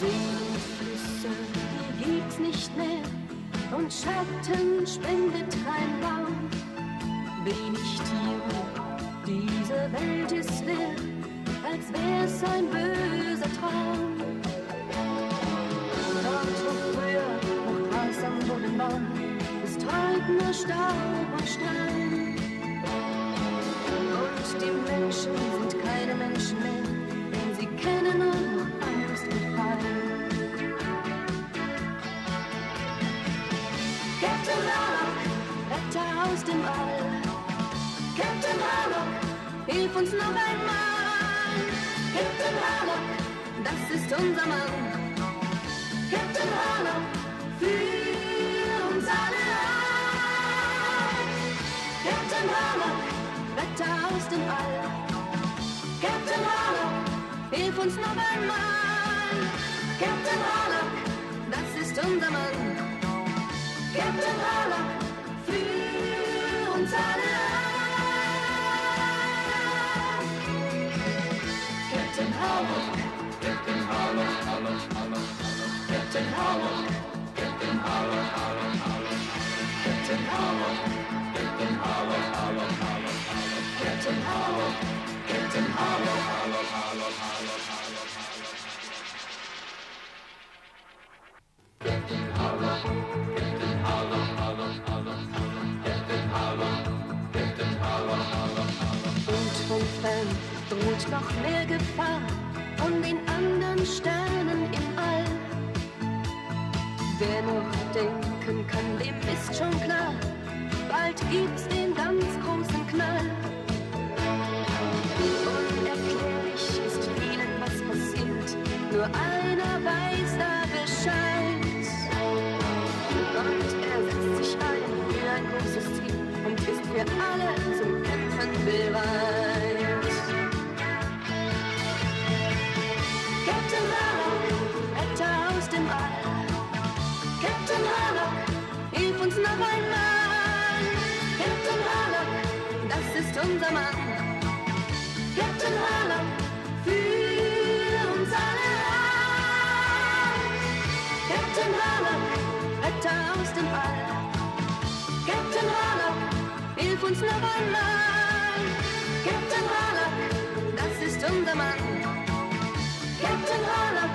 Seen und Flüsse, die gibt's nicht mehr und Schatten spendet kein Baum. Wenig Tiere, diese Welt ist leer, als wär's ein böser Traum. Dort, wo früher noch Gras am Boden war, ist heute nur Staub aus dem All. Captain Harlock, hilf uns noch einmal. Captain Harlock, das ist unser Mann. Captain Harlock, für uns alle ein. Captain Harlock, Retter aus dem All. Captain Harlock, hilf uns noch einmal. Harlock. Captain Harlock, Captain Harlock, Harlock, Harlock, Harlock, Harlock, Harlock. Und von fern droht noch mehr Gefahr von den anderen Sternen im All. Wer noch denken kann, dem ist schon klar, bald gibt's für alle zum Kämpfen bereit. Captain Harlock, Retter aus dem All. Captain Harlock, hilf uns noch einmal. Captain Harlock, das ist unser Mann. Captain Harlock, für uns alle ein. Captain Harlock, Retter aus dem All. Captain Harlock, uns noch einmal. Captain Harlock, das ist unser Mann. Captain Harlock,